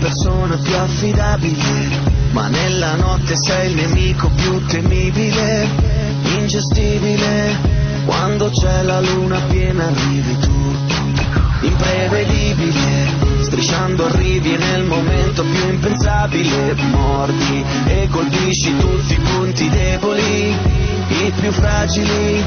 persona più affidabile, ma nella notte sei il nemico più temibile, ingestibile. Quando c'è la luna piena arrivi tu, imprevedibile, strisciando arrivi nel momento più impensabile, mordi e colpisci tutti i punti deboli, i più fragili.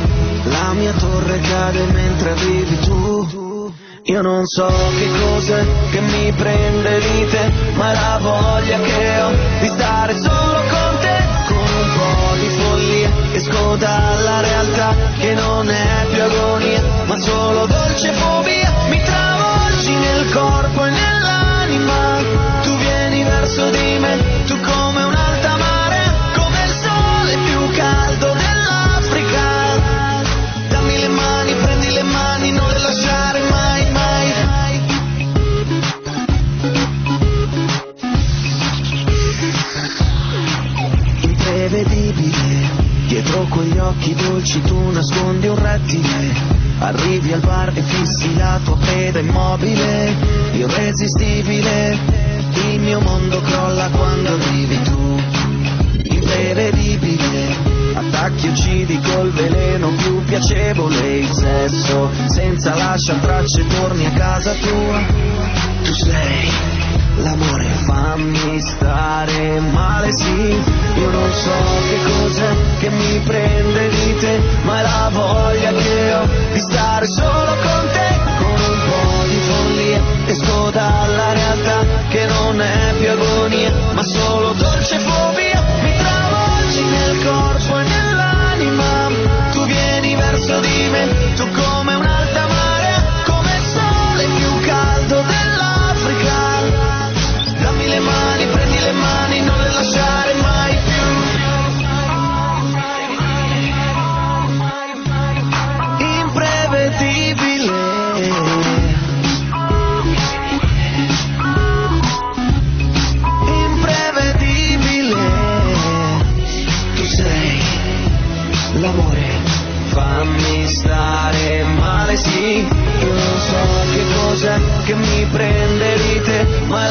La mia torre cade mentre arrivi tu. Io non so che cos'è che mi prende di te, ma la voglia che ho di stare solo con te, con un po' di follia, esco dalla realtà che non è più agonia, ma solo dolce fobia, Imprevedibile, dietro quegli occhi dolci tu nascondi un rettile. Arrivi al bar e fissi la tua preda immobile, irresistibile. Il mio mondo crolla quando arrivi tu. Imprevedibile, attacchi e uccidi col veleno più piacevole. Il sesso senza lascia tracce, torni a casa tua. Tu sei l'amore, fammi stare male, sì. Voglia che ho di stare solo con te, con un po' di follia. Esco dalla realtà che non è più agonia, ma solo dolce fobia. Sì. Io non so che cos'è che mi prende di te, ma